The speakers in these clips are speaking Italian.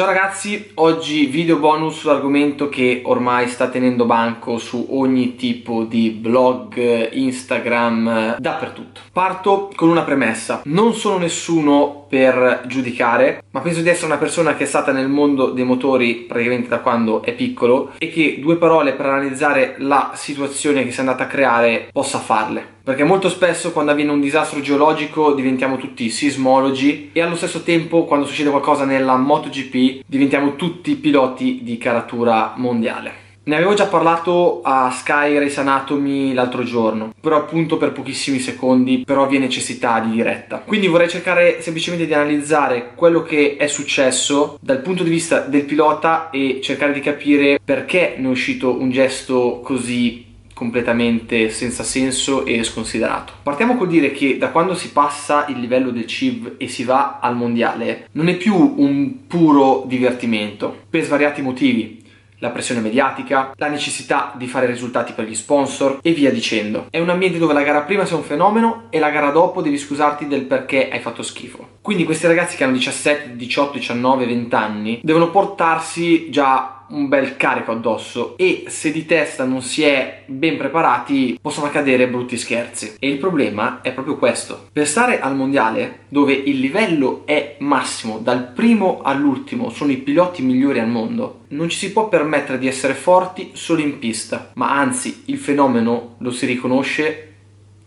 Ciao ragazzi, oggi video bonus sull'argomento che ormai sta tenendo banco su ogni tipo di blog, Instagram, dappertutto. Parto con una premessa, non sono nessuno per giudicare, ma penso di essere una persona che è stata nel mondo dei motori praticamente da quando è piccolo e che due parole per analizzare la situazione che si è andata a creare possa farle perché molto spesso quando avviene un disastro geologico diventiamo tutti sismologi e allo stesso tempo quando succede qualcosa nella MotoGP diventiamo tutti piloti di caratura mondiale. Ne avevo già parlato a Sky Race Anatomy l'altro giorno, però appunto per pochissimi secondi, per ovvie necessità di diretta. Quindi vorrei cercare semplicemente di analizzare quello che è successo dal punto di vista del pilota e cercare di capire perché ne è uscito un gesto così completamente senza senso e sconsiderato. Partiamo col dire che da quando si passa il livello del CIV e si va al mondiale non è più un puro divertimento per svariati motivi la pressione mediatica, la necessità di fare risultati per gli sponsor e via dicendo. È un ambiente dove la gara prima sei un fenomeno e la gara dopo devi scusarti del perché hai fatto schifo. Quindi questi ragazzi che hanno 17, 18, 19, 20 anni devono portarsi già un bel carico addosso e se di testa non si è ben preparati possono accadere brutti scherzi. E il problema è proprio questo. Per stare al mondiale, dove il livello è massimo, dal primo all'ultimo sono i piloti migliori al mondo, non ci si può permettere di essere forti solo in pista, ma anzi il fenomeno lo si riconosce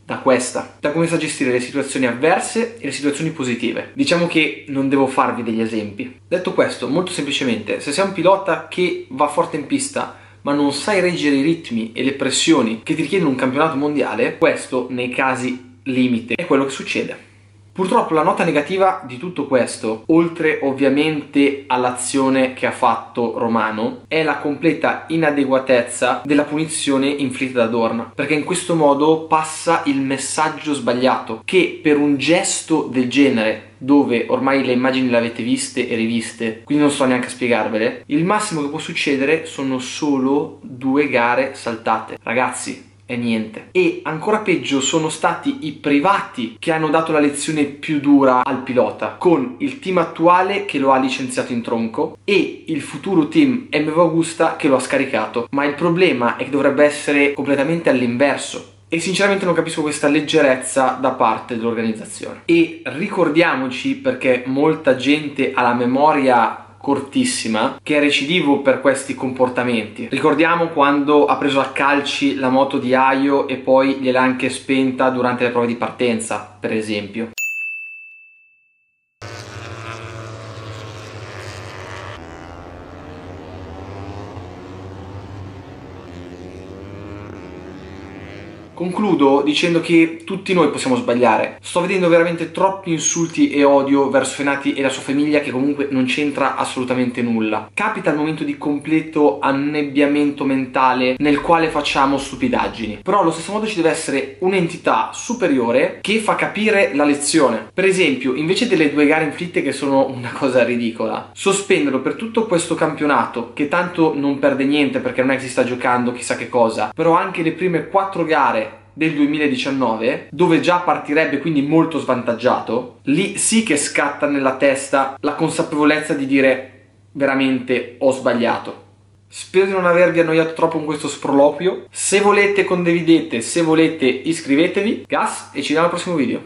da questa, da come sa gestire le situazioni avverse e le situazioni positive. Diciamo che non devo farvi degli esempi. Detto questo, molto semplicemente, se sei un pilota che va forte in pista, ma non sai reggere i ritmi e le pressioni che ti richiedono un campionato mondiale, questo nei casi limite è quello che succede. Purtroppo la nota negativa di tutto questo, oltre ovviamente all'azione che ha fatto Romano, è la completa inadeguatezza della punizione inflitta da Dorna, perché in questo modo passa il messaggio sbagliato che per un gesto del genere dove ormai le immagini le avete viste e riviste, quindi non sto neanche a spiegarvele, il massimo che può succedere sono solo due gare saltate. Ragazzi, e niente. E ancora peggio sono stati i privati che hanno dato la lezione più dura al pilota, con il team attuale che lo ha licenziato in tronco e il futuro team MV Augusta che lo ha scaricato. Ma il problema è che dovrebbe essere completamente all'inverso. E sinceramente non capisco questa leggerezza da parte dell'organizzazione. E ricordiamoci, perché molta gente ha la memoria cortissima che è recidivo per questi comportamenti. Ricordiamo quando ha preso a calci la moto di Aio e poi gliel'ha anche spenta durante le prove di partenza, per esempio. Concludo dicendo che tutti noi possiamo sbagliare. Sto vedendo veramente troppi insulti e odio verso Fenati e la sua famiglia che comunque non c'entra assolutamente nulla. Capita il momento di completo annebbiamento mentale nel quale facciamo stupidaggini. Però allo stesso modo ci deve essere un'entità superiore che fa capire la lezione. Per esempio, invece delle due gare inflitte che sono una cosa ridicola, sospenderlo per tutto questo campionato che tanto non perde niente perché non è che si sta giocando chissà che cosa, però anche le prime quattro gare del 2019, dove già partirebbe quindi molto svantaggiato, lì sì che scatta nella testa la consapevolezza di dire veramente ho sbagliato. Spero di non avervi annoiato troppo con questo sproloquio. Se volete condividete, se volete iscrivetevi. Gas e ci vediamo al prossimo video.